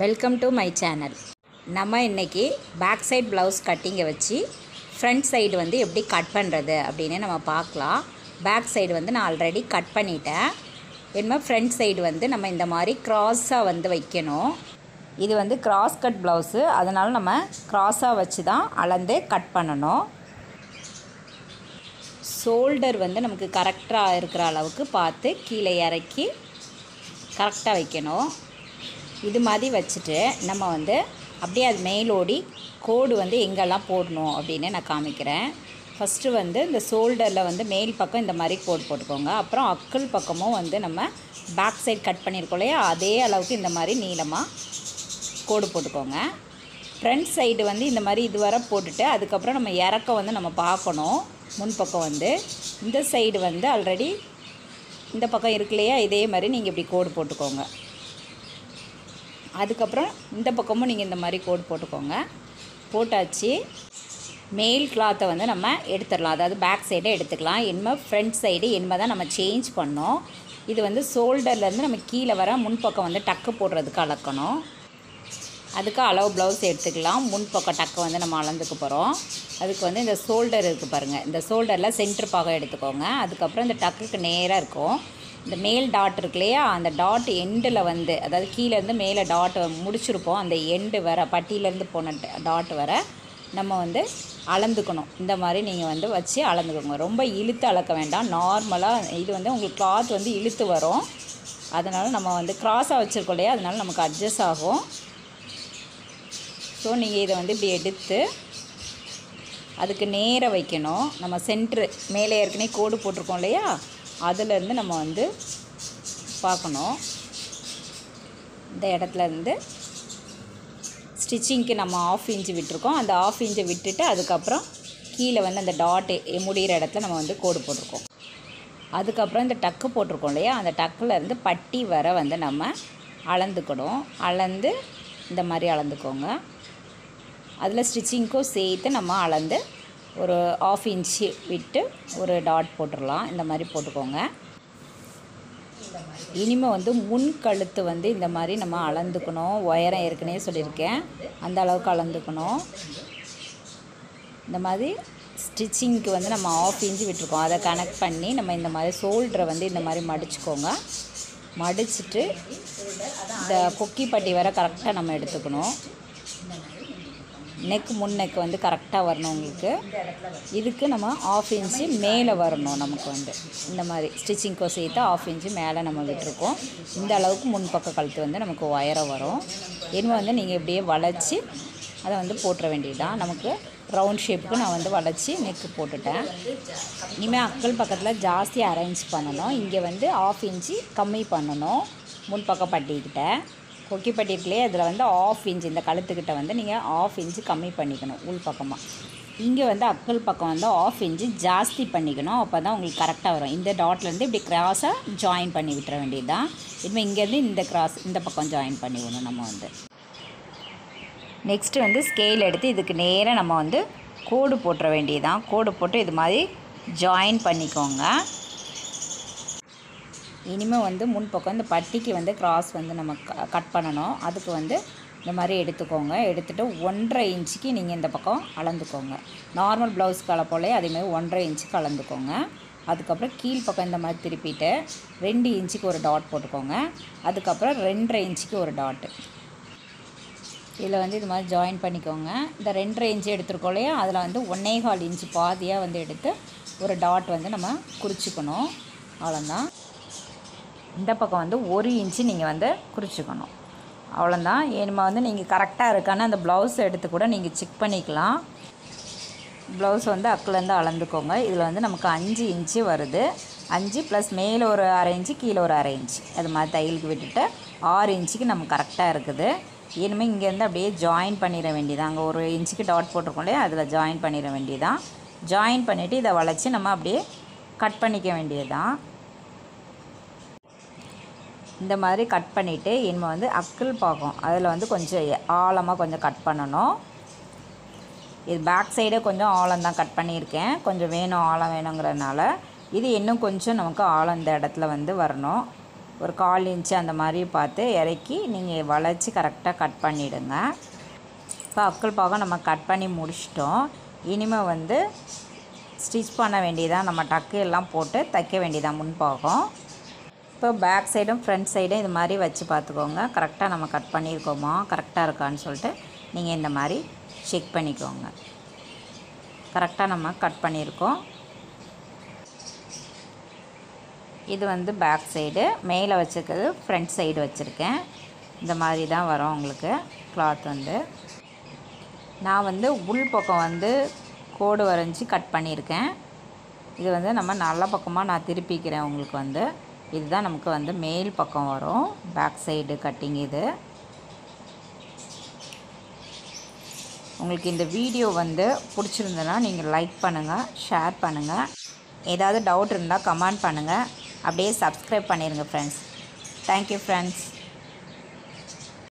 Welcome to my channel நம்ம இன்றைக்கி back side blouse கட்டிங்கை வச்சு ஃப்ரண்ட் சைடு வந்து எப்படி கட் பண்ணுறது அப்படின்னு நம்ம பார்க்கலாம். பேக் சைடு வந்து நான் ஆல்ரெடி கட் பண்ணிட்டேன். என்ன ஃப்ரண்ட் சைடு வந்து நம்ம இந்த மாதிரி க்ராஸாக வந்து வைக்கணும். இது வந்து கிராஸ் கட் ப்ளவுஸு அதனால் நம்ம க்ராஸாக வச்சு தான் அளந்து கட் பண்ணணும். ஷோல்டர் வந்து நமக்கு கரெக்டாக இருக்கிற அளவுக்கு பார்த்து கீழே இறக்கி கரெக்டாக வைக்கணும். இது மாதிரி வச்சுட்டு நம்ம வந்து அப்படியே அது மேலோடி கோடு வந்து எங்கெல்லாம் போடணும் அப்படின்னு நான் காமிக்கிறேன். ஃபஸ்ட்டு வந்து இந்த ஷோல்டரில் வந்து மேல் பக்கம் இந்த மாதிரி கோடு போட்டுக்கோங்க. அப்புறம் அக்கல் பக்கமும் வந்து நம்ம பேக் சைட் கட் பண்ணியிருக்கோம் இல்லையா? அதே அளவுக்கு இந்த மாதிரி நீளமாக கோடு போட்டுக்கோங்க. ஃப்ரண்ட் சைடு வந்து இந்த மாதிரி இது வரை போட்டுட்டு அதுக்கப்புறம் நம்ம இறக்க வந்து நம்ம பார்க்கணும். முன்பக்கம் வந்து இந்த சைடு வந்து ஆல்ரெடி இந்த பக்கம் இருக்கு இல்லையா? இதே மாதிரி நீங்கள் இப்படி கோடு போட்டுக்கோங்க. அதுக்கப்புறம் இந்த பக்கமும் நீங்கள் இந்த மாதிரி கோடு போட்டுக்கோங்க. போட்டாச்சு. மெயில் கிளாத்தை வந்து நம்ம எடுத்துடலாம். அதாவது பேக் சைடை எடுத்துக்கலாம். இனிமேல் ஃப்ரண்ட் சைடு இனிமே தான் நம்ம சேஞ்ச் பண்ணோம். இது வந்து ஷோல்டர்லேருந்து நம்ம கீழே வர முன்பக்கம் வந்து டக்கு போடுறதுக்கு அளக்கணும். அதுக்கு அளவு ப்ளவுஸ் எடுத்துக்கலாம். முன்பக்கம் டக்கு வந்து நம்ம அளந்துக்க போகிறோம் அதுக்கு வந்து இந்த ஷோல்டர் இருக்குது பாருங்கள் இந்த ஷோல்டரில் சென்டர் பாகம் எடுத்துக்கோங்க. அதுக்கப்புறம் இந்த டக்குக்கு நேராக இருக்கும். இந்த மேல் டாட் இருக்கு இல்லையா? அந்த டாட் எண்டில் வந்து அதாவது கீழேருந்து மேலே டாட் முடிச்சிருப்போம். அந்த எண்டு வர பட்டியிலேருந்து போன டாட் வர நம்ம வந்து அளந்துக்கணும். இந்த மாதிரி நீங்கள் வந்து வச்சு அளந்துக்கோங்க. ரொம்ப இழுத்து அளக்க வேண்டாம். நார்மலாக இது வந்து உங்களுக்கு கிளாத் வந்து இழுத்து வரும். அதனால் நம்ம வந்து க்ராஸாக வச்சுருக்கோம் இல்லையா? அதனால் நமக்கு அட்ஜஸ்ட் ஆகும். ஸோ நீங்கள் இதை வந்து இப்படி எடுத்து அதுக்கு நேராக வைக்கணும். நம்ம சென்ட்ரு மேலே ஏற்கனவே கோடு போட்டிருக்கோம் இல்லையா? அதுலேருந்து நம்ம வந்து பார்க்கணும். இந்த இடத்துலேருந்து ஸ்டிச்சிங்க்கு நம்ம ஆஃப் இன்ச்சு விட்டுருக்கோம். அந்த ஆஃப் இன்ச்சை விட்டுட்டு அதுக்கப்புறம் கீழே வந்து அந்த டாட்டு முடிகிற இடத்துல நம்ம வந்து கோடு போட்டிருக்கோம். அதுக்கப்புறம் இந்த டக்கு போட்டிருக்கோம் இல்லையா? அந்த டக்குலேருந்து பட்டி வர வந்து நம்ம அளந்துக்கணும். அளந்து இந்த மாதிரி அளந்துக்கோங்க. அதில் ஸ்டிச்சிங்க்கும் சேர்த்து நம்ம அளந்து ஒரு ஆஃப் இன்ச்சு விட்டு ஒரு டாட் போட்டுடலாம். இந்த மாதிரி போட்டுக்கோங்க. இனிமேல் வந்து முன் கழுத்து வந்து இந்த மாதிரி நம்ம அளந்துக்கணும். உயரம் ஏற்கனவே சொல்லியிருக்கேன். அந்த அளவுக்கு அளந்துக்கணும். இந்த மாதிரி ஸ்டிச்சிங்க்கு வந்து நம்ம ஆஃப் இன்ச்சு விட்டுருக்கோம். அதை கனெக்ட் பண்ணி நம்ம இந்த மாதிரி ஷோல்டரை வந்து இந்த மாதிரி மடிச்சுக்கோங்க. மடிச்சுட்டு இந்த கொக்கி பட்டி வர கரெக்டாக நம்ம எடுத்துக்கணும். நெக் முன் நெக் வந்து கரெக்டாக வரணும் உங்களுக்கு. இதுக்கு நம்ம ஆஃப் இன்ச்சு மேலே வரணும் நமக்கு வந்து. இந்த மாதிரி ஸ்டிச்சிங்க்கோ சேர்த்து ஆஃப் இன்ச்சு மேலே நம்ம விட்டுருக்கோம். இந்த அளவுக்கு முன்பக்க கழுத்து வந்து நமக்கு ஒயரை வரும். இனிமேல் வந்து நீங்கள் இப்படியே வளைச்சி அதை வந்து போட்டுற வேண்டியதுதான். நமக்கு ரவுண்ட் ஷேப்புக்கு நான் வந்து வளைச்சி நெக்கு போட்டுட்டேன். இனிமேல் அக்கல் பக்கத்தில் ஜாஸ்தி அரேஞ்ச் பண்ணணும். இங்கே வந்து ஆஃப் இன்ச்சு கம்மி பண்ணணும். முன்பக்க பட்டிக்கிட்ட கொக்கி இருக்குல்லையே அதில் வந்து ஆஃப் இன்ச் இந்த கழுத்துக்கிட்ட வந்து நீங்கள் ஆஃப் இன்ச்சு கம்மி பண்ணிக்கணும் உள் பக்கமாக இங்கே வந்து அக்கல் பக்கம் வந்து ஆஃப் இன்ச்சு ஜாஸ்தி பண்ணிக்கணும் அப்போ தான் உங்களுக்கு கரெக்டாக வரும். இந்த டாட்லேருந்து இப்படி கிராஸாக ஜாயின் பண்ணி விட்டுற வேண்டியது தான் இனிமேல் இங்கேருந்து இந்த கிராஸ் இந்த பக்கம் ஜாயின் பண்ணிவிடணும் நம்ம வந்து. நெக்ஸ்ட்டு வந்து ஸ்கேல் எடுத்து இதுக்கு நேராக நம்ம வந்து கோடு போட்டுற வேண்டியது தான் கோடு போட்டு இது மாதிரி ஜாயின் பண்ணிக்கோங்க. இனிமேல் வந்து முன்பக்கம் இந்த பட்டிக்கு வந்து கிராஸ் வந்து நம்ம க கட் பண்ணணும். அதுக்கு வந்து இந்த மாதிரி எடுத்துக்கோங்க. எடுத்துகிட்டு ஒன்றரை இன்ச்சுக்கு நீங்கள் இந்த பக்கம் அளந்துக்கோங்க. நார்மல் ப்ளவுஸ் கலை அதேமாதிரி ஒன்றரை இன்ச்சுக்கு அளந்துக்கோங்க. அதுக்கப்புறம் கீழ் பக்கம் இந்த மாதிரி திருப்பிட்டு ரெண்டு இன்ச்சுக்கு ஒரு டாட் போட்டுக்கோங்க. அதுக்கப்புறம் ரெண்டரை இன்ச்சுக்கு ஒரு டாட்டு இதில் வந்து இது மாதிரி ஜாயின் பண்ணிக்கோங்க. இந்த ரெண்டரை இன்ச்சு எடுத்துருக்கோம் இல்லையா? அதில் வந்து ஒன்றே கால் இன்ச்சு பாதியாக வந்து எடுத்து ஒரு டாட் வந்து நம்ம குறிச்சிக்கணும். அவ்வளோதான் இந்த பக்கம் வந்து ஒரு இன்ச்சு நீங்கள் வந்து குறிச்சிக்கணும். அவ்வளோதான் ஏனிமா வந்து நீங்கள் கரெக்டாக இருக்கான்னு அந்த ப்ளவுஸ் எடுத்து கூட நீங்கள் செக் பண்ணிக்கலாம். ப்ளவுஸ் வந்து அக்கிலேருந்து அளந்துக்கோங்க. இதில் வந்து நமக்கு அஞ்சு இன்ச்சு வருது. அஞ்சு ப்ளஸ் மேலே ஒரு அரை இன்ச்சு கீழே ஒரு அரை இன்ச்சு. அது மாதிரி தையலுக்கு விட்டுட்டு ஆறு இன்ச்சுக்கு நம்ம கரெக்டாக இருக்குது. இனிமேல் இங்கேருந்து அப்படியே ஜாயின் பண்ணிட வேண்டியதான் அங்கே ஒரு இன்ச்சுக்கு டாட் போட்டிருக்கோம் இல்லையா? அதில் ஜாயின் பண்ணிட வேண்டியதான் ஜாயின் பண்ணிவிட்டு இதை வளைச்சி நம்ம அப்படியே கட் பண்ணிக்க வேண்டியதுதான். இந்த மாதிரி கட் பண்ணிவிட்டு இனிமேல் வந்து அக்கில் பார்க்கும் அதில் வந்து கொஞ்சம் ஆழமாக கொஞ்சம் கட் பண்ணணும். இது பேக் சைடே கொஞ்சம் ஆழம் தான் கட் பண்ணியிருக்கேன். கொஞ்சம் வேணும் ஆழம் வேணுங்கிறதுனால. இது இன்னும் கொஞ்சம் நமக்கு ஆழம் இந்த இடத்துல வந்து வரணும். ஒரு கால் இன்ச்சு அந்த மாதிரி பார்த்து இறக்கி நீங்கள் வளைச்சி கரெக்டாக கட் பண்ணிவிடுங்க இப்போ அக்கல் பாகம் நம்ம கட் பண்ணி முடிச்சிட்டோம். இனிமேல் வந்து ஸ்டிச் பண்ண வேண்டியதான் நம்ம டக்கு எல்லாம் போட்டு தைக்க வேண்டியதான் முன்பாகம் இப்போ பேக் சைடும் ஃப்ரண்ட் சைடும் இது மாதிரி வச்சு பார்த்துக்கோங்க. கரெக்டாக நம்ம கட் பண்ணியிருக்கோமா? கரெக்டாக இருக்கான்னு சொல்லிட்டு நீங்கள் இந்த மாதிரி செக் பண்ணிக்கோங்க. கரெக்டாக நம்ம கட் பண்ணியிருக்கோம். இது வந்து பேக் சைடு மேலே வச்சுருக்கிறது ஃப்ரண்ட் சைடு வச்சுருக்கேன். இந்த மாதிரி தான் வரும் உங்களுக்கு கிளாத் வந்து. நான் வந்து உள் பக்கம் வந்து கோடு வரைஞ்சி கட் பண்ணியிருக்கேன். இது வந்து நம்ம நல்ல பக்கமாக நான் திருப்பிக்கிறேன் உங்களுக்கு வந்து. இதுதான் நமக்கு வந்து மேல் பக்கம் வரும். பேக் சைடு கட்டிங் இது. உங்களுக்கு இந்த வீடியோ வந்து பிடிச்சிருந்ததுன்னா நீங்கள் லைக் பண்ணுங்கள் ஷேர் பண்ணுங்கள் ஏதாவது டவுட் இருந்தால் கமெண்ட் பண்ணுங்கள் அப்படியே சப்ஸ்கிரைப் பண்ணிடுங்க ஃப்ரெண்ட்ஸ் தேங்க்யூ ஃப்ரெண்ட்ஸ்